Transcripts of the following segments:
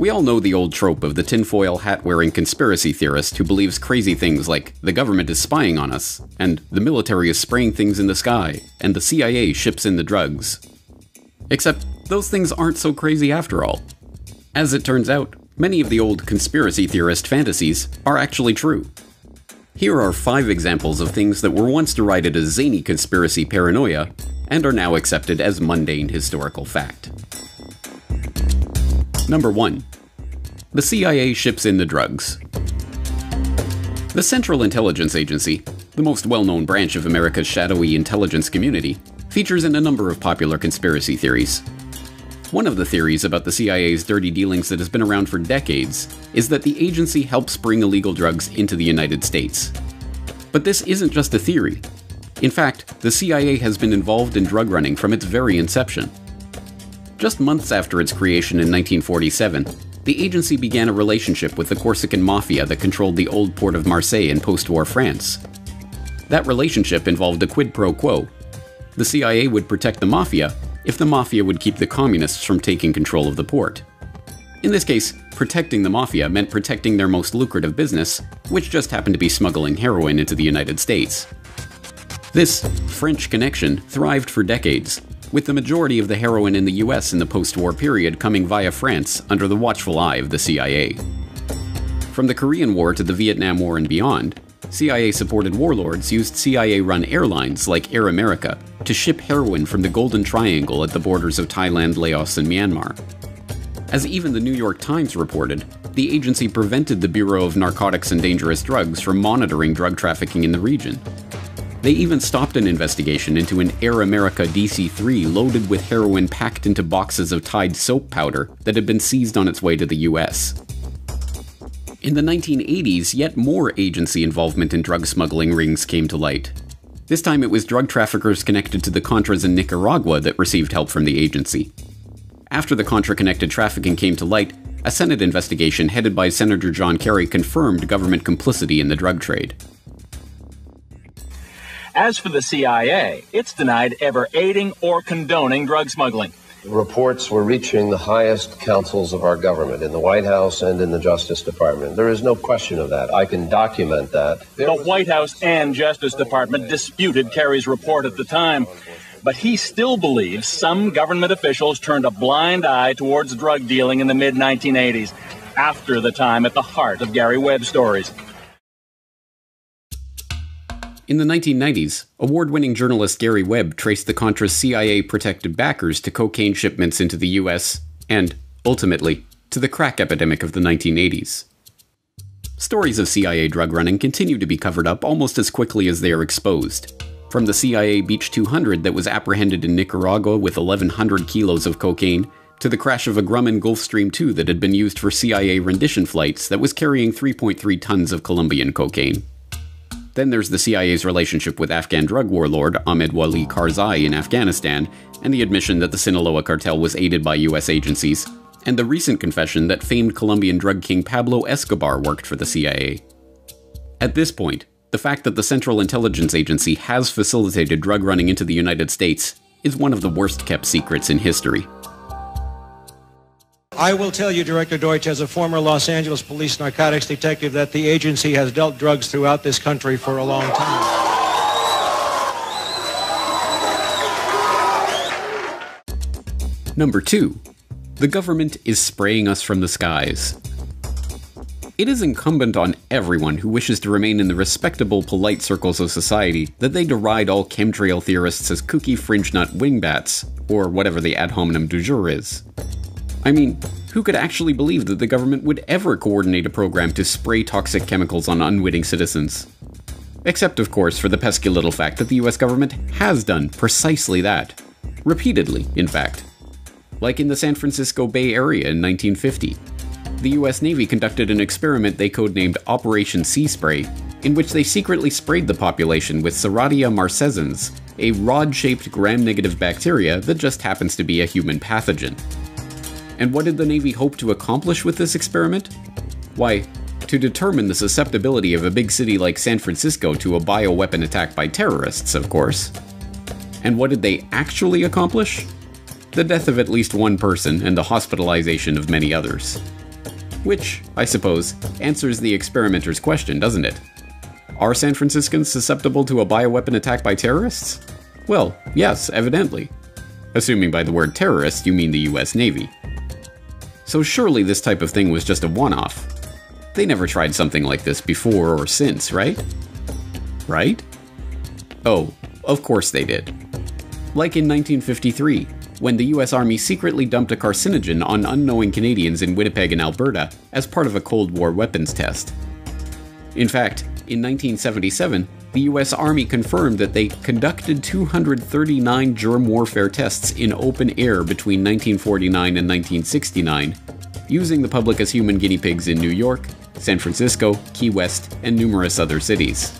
We all know the old trope of the tinfoil hat wearing conspiracy theorist who believes crazy things like the government is spying on us, and the military is spraying things in the sky, and the CIA ships in the drugs. Except those things aren't so crazy after all. As it turns out, many of the old conspiracy theorist fantasies are actually true. Here are five examples of things that were once derided as zany conspiracy paranoia and are now accepted as mundane historical fact. Number 1. The CIA ships in the drugs. The Central Intelligence Agency, the most well known branch of America's shadowy intelligence community, features in a number of popular conspiracy theories. One of the theories about the CIA's dirty dealings that has been around for decades is that the agency helps bring illegal drugs into the United States. But this isn't just a theory. In fact, the CIA has been involved in drug running from its very inception. Just months after its creation in 1947, the agency began a relationship with the Corsican mafia that controlled the old port of Marseille in post war France. That relationship involved a quid pro quo. The CIA would protect the mafia if the mafia would keep the communists from taking control of the port. In this case, protecting the mafia meant protecting their most lucrative business, which just happened to be smuggling heroin into the United States. This French connection thrived for decades, with the majority of the heroin in the US in the post war period coming via France under the watchful eye of the CIA. From the Korean War to the Vietnam War and beyond, CIA supported warlords used CIA run airlines like Air America to ship heroin from the Golden Triangle at the borders of Thailand, Laos, and Myanmar. As even the New York Times reported, the agency prevented the Bureau of Narcotics and Dangerous Drugs from monitoring drug trafficking in the region, they even stopped an investigation into an Air America DC 3 loaded with heroin packed into boxes of Tide soap powder that had been seized on its way to the US. In the 1980s, yet more agency involvement in drug smuggling rings came to light. This time it was drug traffickers connected to the Contras in Nicaragua that received help from the agency. After the Contra connected trafficking came to light, a Senate investigation headed by Senator John Kerry confirmed government complicity in the drug trade. As for the CIA, it's denied ever aiding or condoning drug smuggling. Reports were reaching the highest councils of our government in the White House and in the Justice Department. There is no question of that. I can document that. There the White House and Justice Department disputed Kerry's report at the time, but he still believes some government officials turned a blind eye towards drug dealing in the mid 1980s, after the time at the heart of Gary Webb stories. In the 1990s, award winning journalist Gary Webb traced the Contra's CIA protected backers to cocaine shipments into the US and, ultimately, to the crack epidemic of the 1980s. Stories of CIA drug running continue to be covered up almost as quickly as they are exposed. From the CIA Beech 200 that was apprehended in Nicaragua with 1,100 kilos of cocaine, to the crash of a Grumman Gulfstream II that had been used for CIA rendition flights that was carrying 3.3 tons of Colombian cocaine. Then there's the CIA's relationship with Afghan drug warlord Ahmed Wali Karzai in Afghanistan, and the admission that the Sinaloa cartel was aided by US agencies, and the recent confession that famed Colombian drug king Pablo Escobar worked for the CIA. At this point, the fact that the Central Intelligence Agency has facilitated drug running into the United States is one of the worst kept secrets in history. I will tell you, Director Deutch, as a former Los Angeles police narcotics detective, that the agency has dealt drugs throughout this country for a long time. Number 2. The government is spraying us from the skies. It is incumbent on everyone who wishes to remain in the respectable, polite circles of society that they deride all chemtrail theorists as kooky fringe nut wingbats, or whatever the ad hominem du jour is. I mean, who could actually believe that the government would ever coordinate a program to spray toxic chemicals on unwitting citizens? Except, of course, for the pesky little fact that the US government has done precisely that. Repeatedly, in fact. Like in the San Francisco Bay Area in 1950. The US Navy conducted an experiment they codenamed Operation Sea Spray, in which they secretly sprayed the population with Serratia marcescens, a rod shaped gram negative bacteria that just happens to be a human pathogen. And what did the Navy hope to accomplish with this experiment? Why, to determine the susceptibility of a big city like San Francisco to a bioweapon attack by terrorists, of course. And what did they actually accomplish? The death of at least one person and the hospitalization of many others. Which, I suppose, answers the experimenter's question, doesn't it? Are San Franciscans susceptible to a bioweapon attack by terrorists? Well, yes, evidently. Assuming by the word terrorist you mean the US Navy. So surely this type of thing was just a one off. They never tried something like this before or since, right? Right? Oh, of course they did. Like in 1953, when the US Army secretly dumped a carcinogen on unknowing Canadians in Winnipeg and Alberta as part of a Cold War weapons test. In fact, in 1977, the US Army confirmed that they conducted 239 germ warfare tests in open air between 1949 and 1969, using the public as human guinea pigs in New York, San Francisco, Key West, and numerous other cities.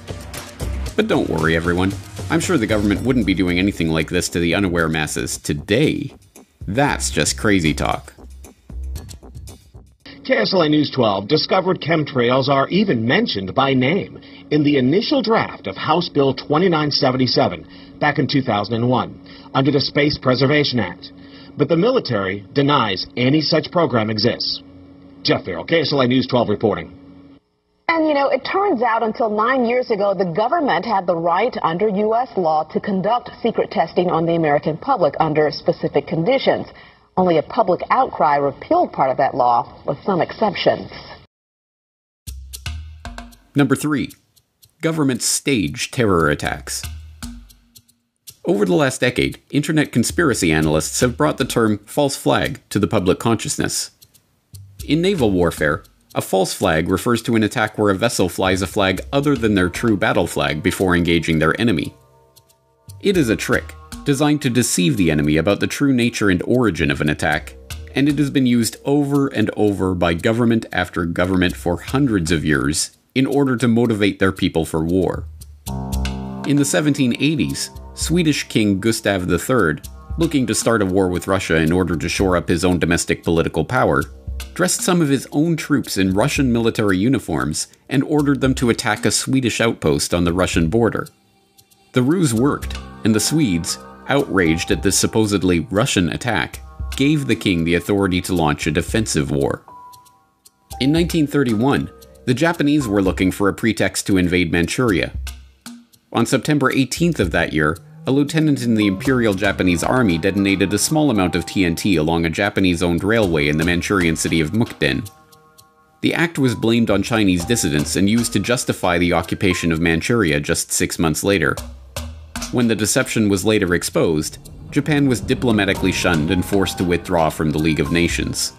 But don't worry, everyone. I'm sure the government wouldn't be doing anything like this to the unaware masses today. That's just crazy talk. KSLA News 12 discovered chemtrails are even mentioned by name in the initial draft of House Bill 2977 back in 2001 under the Space Preservation Act. But the military denies any such program exists. Jeff Farrell, KSLA News 12 reporting. And, you know, it turns out until nine years ago, the government had the right under U.S. law to conduct secret testing on the American public under specific conditions. Only a public outcry repealed part of that law, with some exceptions. Number three, governments stage terror attacks. Over the last decade, internet conspiracy analysts have brought the term false flag to the public consciousness. In naval warfare, a false flag refers to an attack where a vessel flies a flag other than their true battle flag before engaging their enemy. It is a trick, designed to deceive the enemy about the true nature and origin of an attack, and it has been used over and over by government after government for hundreds of years in order to motivate their people for war. In the 1780s, Swedish King Gustav III, looking to start a war with Russia in order to shore up his own domestic political power, dressed some of his own troops in Russian military uniforms and ordered them to attack a Swedish outpost on the Russian border. The ruse worked, and the Swedes, outraged at this supposedly Russian attack, gave the king the authority to launch a defensive war. In 1931, the Japanese were looking for a pretext to invade Manchuria. On September 18th of that year, a lieutenant in the Imperial Japanese Army detonated a small amount of TNT along a Japanese owned railway in the Manchurian city of Mukden. The act was blamed on Chinese dissidents and used to justify the occupation of Manchuria just six months later. When the deception was later exposed, Japan was diplomatically shunned and forced to withdraw from the League of Nations.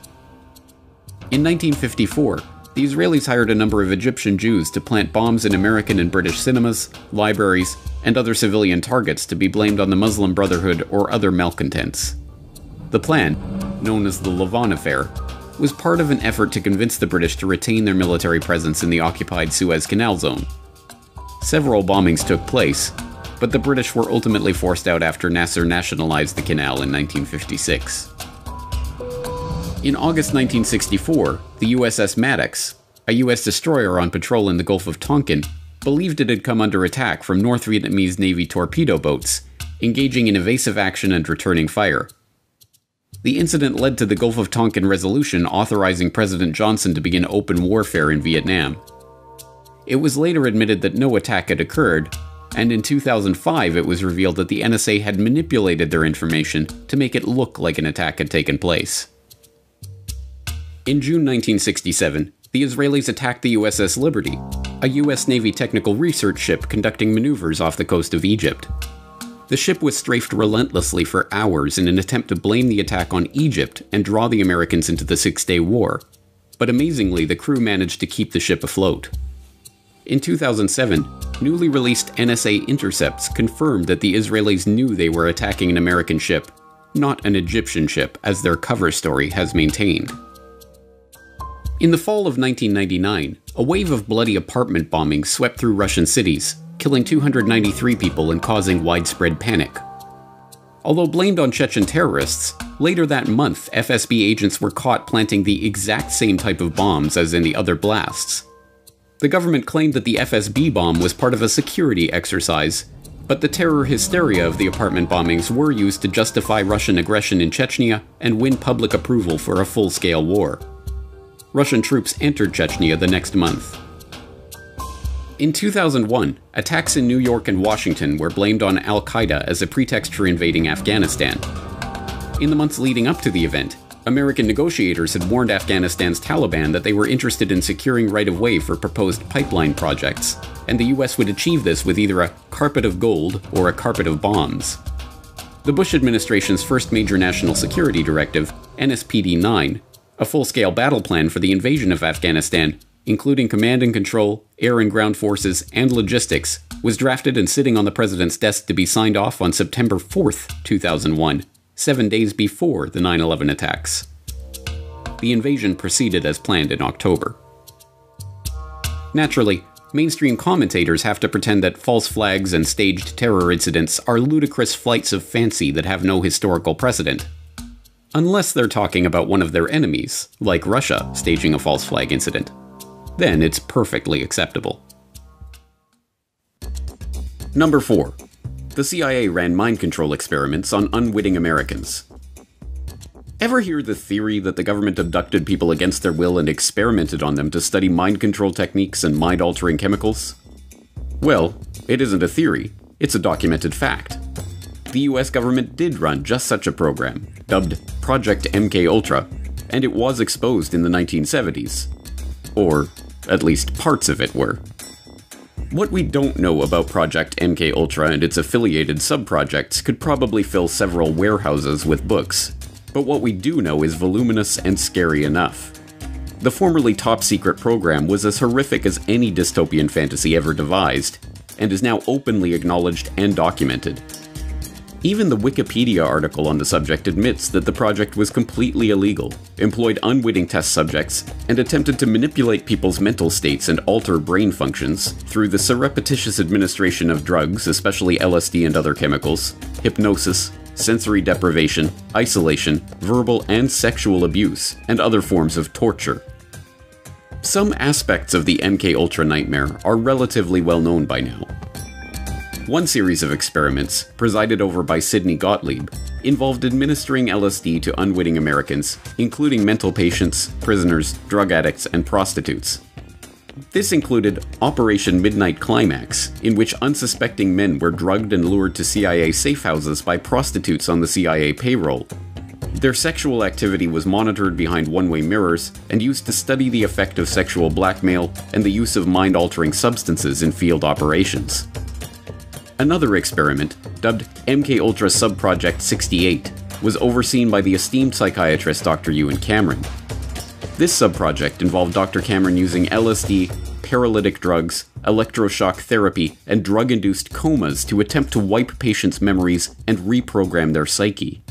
In 1954, the Israelis hired a number of Egyptian Jews to plant bombs in American and British cinemas, libraries, and other civilian targets to be blamed on the Muslim Brotherhood or other malcontents. The plan, known as the Lavon Affair, was part of an effort to convince the British to retain their military presence in the occupied Suez Canal zone. Several bombings took place, but the British were ultimately forced out after Nasser nationalized the canal in 1956. In August 1964, the USS Maddox, a US destroyer on patrol in the Gulf of Tonkin, believed it had come under attack from North Vietnamese Navy torpedo boats, engaging in evasive action and returning fire. The incident led to the Gulf of Tonkin resolution authorizing President Johnson to begin open warfare in Vietnam. It was later admitted that no attack had occurred, and in 2005 it was revealed that the NSA had manipulated their information to make it look like an attack had taken place. In June 1967, the Israelis attacked the USS Liberty, a US Navy technical research ship conducting maneuvers off the coast of Egypt. The ship was strafed relentlessly for hours in an attempt to blame the attack on Egypt and draw the Americans into the Six Day War, but amazingly, the crew managed to keep the ship afloat. In 2007, newly released NSA intercepts confirmed that the Israelis knew they were attacking an American ship, not an Egyptian ship, as their cover story has maintained. In the fall of 1999, a wave of bloody apartment bombings swept through Russian cities, killing 293 people and causing widespread panic. Although blamed on Chechen terrorists, later that month FSB agents were caught planting the exact same type of bombs as in the other blasts. The government claimed that the FSB bomb was part of a security exercise, but the terror hysteria of the apartment bombings were used to justify Russian aggression in Chechnya and win public approval for a full scale war. Russian troops entered Chechnya the next month. In 2001, attacks in New York and Washington were blamed on Al Qaeda as a pretext for invading Afghanistan. In the months leading up to the event, American negotiators had warned Afghanistan's Taliban that they were interested in securing right of way for proposed pipeline projects, and the US would achieve this with either a carpet of gold or a carpet of bombs. The Bush administration's first major national security directive, NSPD 9, a full scale battle plan for the invasion of Afghanistan, including command and control, air and ground forces, and logistics, was drafted and sitting on the president's desk to be signed off on September 4, 2001 seven days before the 9 11 attacks. The invasion proceeded as planned in October. Naturally, mainstream commentators have to pretend that false flags and staged terror incidents are ludicrous flights of fancy that have no historical precedent. Unless they're talking about one of their enemies, like Russia staging a false flag incident. Then it's perfectly acceptable. Number 4 the CIA ran mind control experiments on unwitting Americans. Ever hear the theory that the government abducted people against their will and experimented on them to study mind control techniques and mind altering chemicals? Well, it isn't a theory, it's a documented fact. The US government did run just such a program, dubbed Project MK Ultra, and it was exposed in the 1970s. Or, at least parts of it were. What we don't know about Project MK Ultra and its affiliated subprojects could probably fill several warehouses with books, but what we do know is voluminous and scary enough. The formerly top secret program was as horrific as any dystopian fantasy ever devised, and is now openly acknowledged and documented. Even the Wikipedia article on the subject admits that the project was completely illegal, employed unwitting test subjects, and attempted to manipulate people's mental states and alter brain functions through the surreptitious administration of drugs, especially LSD and other chemicals, hypnosis, sensory deprivation, isolation, verbal and sexual abuse, and other forms of torture. Some aspects of the MK Ultra nightmare are relatively well known by now, one series of experiments, presided over by Sidney Gottlieb, involved administering LSD to unwitting Americans, including mental patients, prisoners, drug addicts, and prostitutes. This included Operation Midnight Climax, in which unsuspecting men were drugged and lured to CIA safe houses by prostitutes on the CIA payroll. Their sexual activity was monitored behind one way mirrors and used to study the effect of sexual blackmail and the use of mind altering substances in field operations. Another experiment, dubbed MK Ultra Subproject 68, was overseen by the esteemed psychiatrist Dr. Ewen Cameron. This subproject involved Dr. Cameron using LSD, paralytic drugs, electroshock therapy, and drug induced comas to attempt to wipe patients' memories and reprogram their psyche.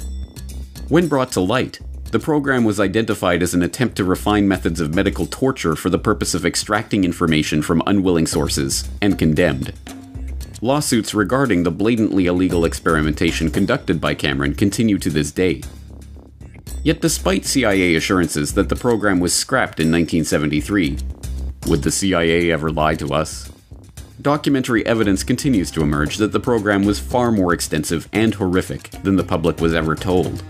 When brought to light, the program was identified as an attempt to refine methods of medical torture for the purpose of extracting information from unwilling sources, and condemned. Lawsuits regarding the blatantly illegal experimentation conducted by Cameron continue to this day. Yet despite CIA assurances that the program was scrapped in 1973, would the CIA ever lie to us? Documentary evidence continues to emerge that the program was far more extensive and horrific than the public was ever told.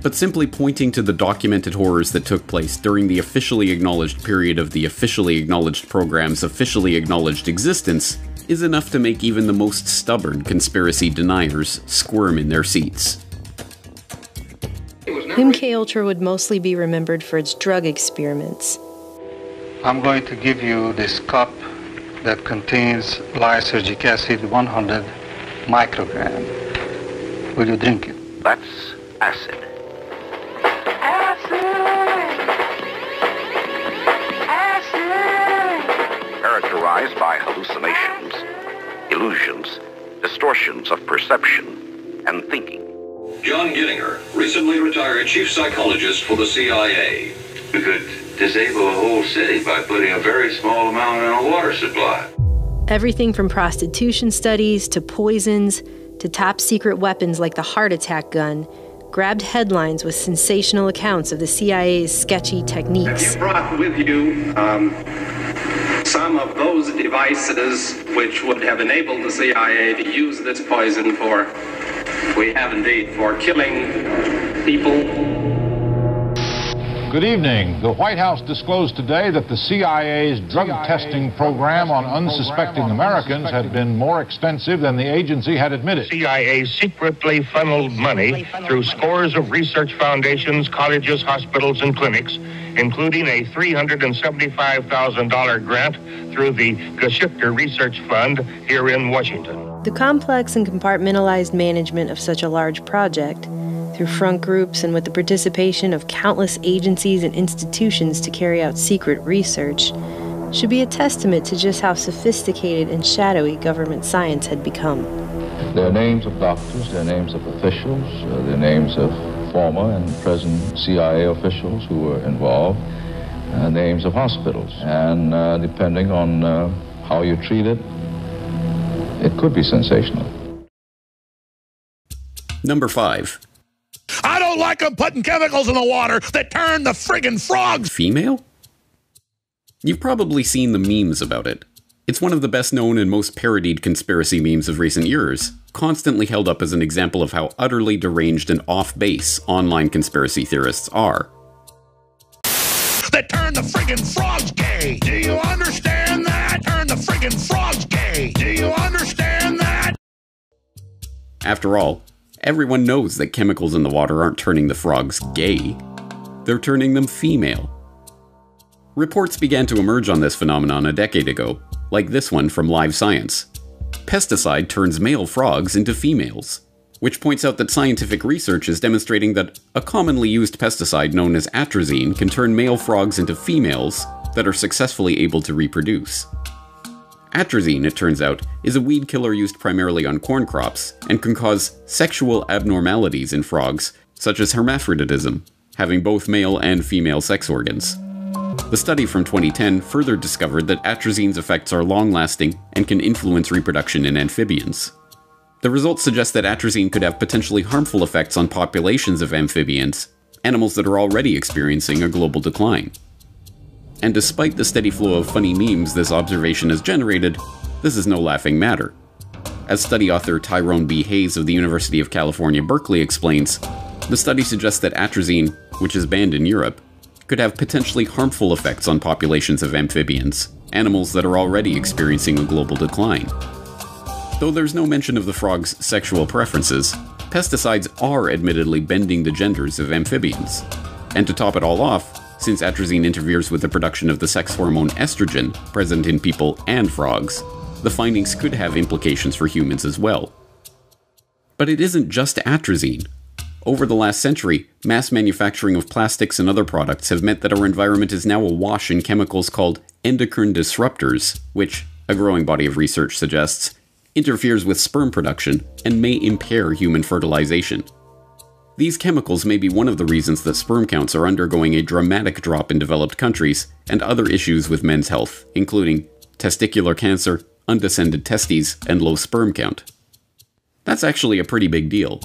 But simply pointing to the documented horrors that took place during the officially acknowledged period of the officially acknowledged program's officially acknowledged existence is enough to make even the most stubborn conspiracy deniers squirm in their seats. MK Ultra would mostly be remembered for its drug experiments. I'm going to give you this cup that contains lysergic acid 100 microgram. Will you drink it? That's acid. Illusions, distortions of perception and thinking. John Gittinger, recently retired chief psychologist for the CIA. We could disable a whole city by putting a very small amount in a water supply. Everything from prostitution studies to poisons to top secret weapons like the heart attack gun grabbed headlines with sensational accounts of the CIA's sketchy techniques. Have you brought with you um, some of those devices which would have enabled the CIA to use this poison for, we have indeed, for killing people. Good evening. The White House disclosed today that the CIA's drug testing program on unsuspecting Americans had been more expensive than the agency had admitted. CIA secretly funneled money through scores of research foundations, colleges, hospitals, and clinics, including a $375,000 grant through the Geschickter Research Fund here in Washington. The complex and compartmentalized management of such a large project through front groups and with the participation of countless agencies and institutions to carry out secret research, should be a testament to just how sophisticated and shadowy government science had become. Their names of doctors, their names of officials, uh, their names of former and present CIA officials who were involved, uh, names of hospitals. And uh, depending on uh, how you treat it, it could be sensational. Number 5. I don't like them putting chemicals in the water that turn the friggin' frogs. Female? You've probably seen the memes about it. It's one of the best known and most parodied conspiracy memes of recent years, constantly held up as an example of how utterly deranged and off base online conspiracy theorists are. That turn the friggin' frogs gay. Do you understand that? Turn the friggin' frogs gay. Do you understand that? After all, Everyone knows that chemicals in the water aren't turning the frogs gay, they're turning them female. Reports began to emerge on this phenomenon a decade ago, like this one from Live Science. Pesticide turns male frogs into females, which points out that scientific research is demonstrating that a commonly used pesticide known as atrazine can turn male frogs into females that are successfully able to reproduce. Atrazine, it turns out, is a weed killer used primarily on corn crops and can cause sexual abnormalities in frogs, such as hermaphroditism, having both male and female sex organs. The study from 2010 further discovered that atrazine's effects are long lasting and can influence reproduction in amphibians. The results suggest that atrazine could have potentially harmful effects on populations of amphibians, animals that are already experiencing a global decline. And despite the steady flow of funny memes this observation has generated, this is no laughing matter. As study author Tyrone B. Hayes of the University of California, Berkeley explains, the study suggests that atrazine, which is banned in Europe, could have potentially harmful effects on populations of amphibians, animals that are already experiencing a global decline. Though there's no mention of the frog's sexual preferences, pesticides are admittedly bending the genders of amphibians. And to top it all off, since atrazine interferes with the production of the sex hormone estrogen present in people and frogs, the findings could have implications for humans as well. But it isn't just atrazine. Over the last century, mass manufacturing of plastics and other products have meant that our environment is now awash in chemicals called endocrine disruptors, which, a growing body of research suggests, interferes with sperm production and may impair human fertilization. These chemicals may be one of the reasons that sperm counts are undergoing a dramatic drop in developed countries and other issues with men's health, including testicular cancer, undescended testes, and low sperm count. That's actually a pretty big deal.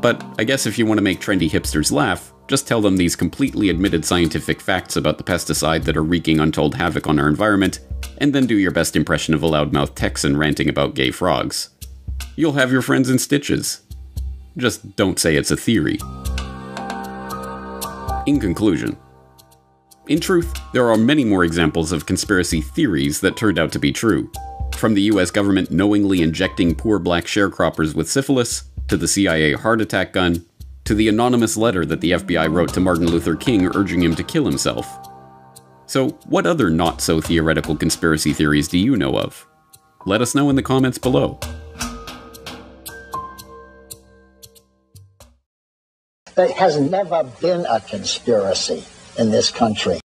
But I guess if you want to make trendy hipsters laugh, just tell them these completely admitted scientific facts about the pesticide that are wreaking untold havoc on our environment, and then do your best impression of a loudmouth Texan ranting about gay frogs. You'll have your friends in stitches. Just don't say it's a theory. In conclusion, in truth, there are many more examples of conspiracy theories that turned out to be true. From the US government knowingly injecting poor black sharecroppers with syphilis, to the CIA heart attack gun, to the anonymous letter that the FBI wrote to Martin Luther King urging him to kill himself. So, what other not so theoretical conspiracy theories do you know of? Let us know in the comments below. There has never been a conspiracy in this country.